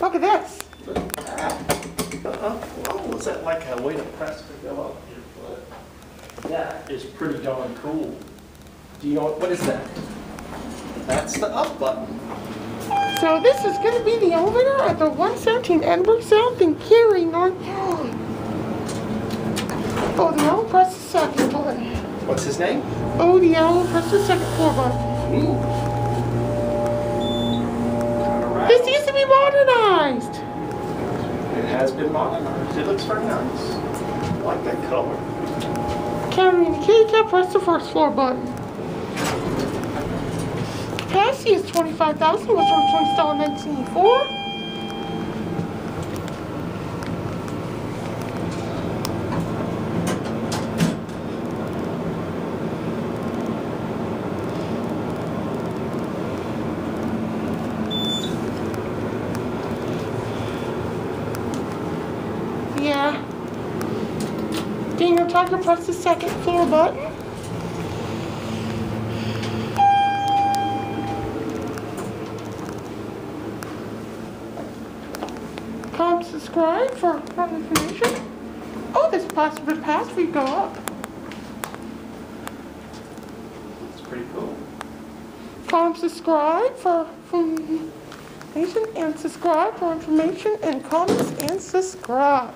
Look at this. Is that like a way to press to go up your foot? That is pretty darn cool. Do you know, what what is that? That's the up button. So this is going to be the elevator at the 117 Edinburgh South in Cary, North Carolina. Oh, the yellow, press the second button. What's his name? Oh, the yellow, press the second floor button. Ooh. to be modernized. It has been modernized. It looks very nice. I like that color. can you can't press the first floor button. Capacity is 25,000, which returns in 19.4. Yeah. Daniel Tucker, press the second floor button. Come subscribe for more information. Oh, this possible pass we go up. It's pretty cool. Come subscribe for for information and subscribe for information and comments and subscribe.